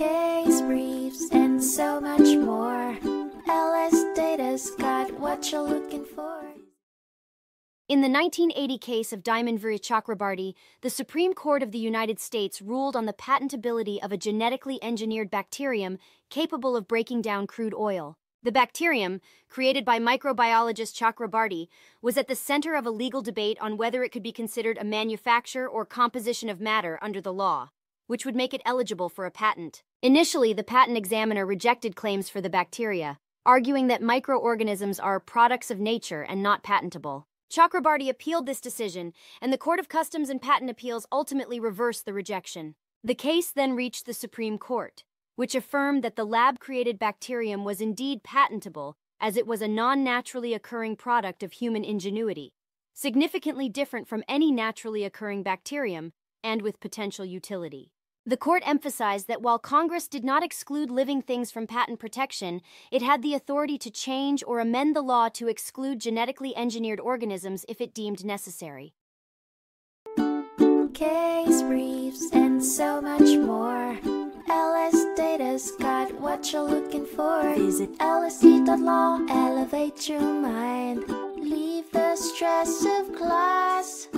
case briefs, and so much more. LS Data's got what you're looking for. In the 1980 case of Diamond v. Chakrabarty, the Supreme Court of the United States ruled on the patentability of a genetically engineered bacterium capable of breaking down crude oil. The bacterium, created by microbiologist Chakrabarty, was at the center of a legal debate on whether it could be considered a manufacture or composition of matter under the law, which would make it eligible for a patent. Initially, the patent examiner rejected claims for the bacteria, arguing that microorganisms are products of nature and not patentable. Chakrabarty appealed this decision, and the Court of Customs and Patent Appeals ultimately reversed the rejection. The case then reached the Supreme Court, which affirmed that the lab created bacterium was indeed patentable as it was a non naturally occurring product of human ingenuity, significantly different from any naturally occurring bacterium and with potential utility. The court emphasized that while Congress did not exclude living things from patent protection, it had the authority to change or amend the law to exclude genetically engineered organisms if it deemed necessary. Case briefs, and so much more. LS Data's got what you're looking for. Visit lsd.law, elevate your mind. Leave the stress of class.